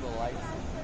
the lights.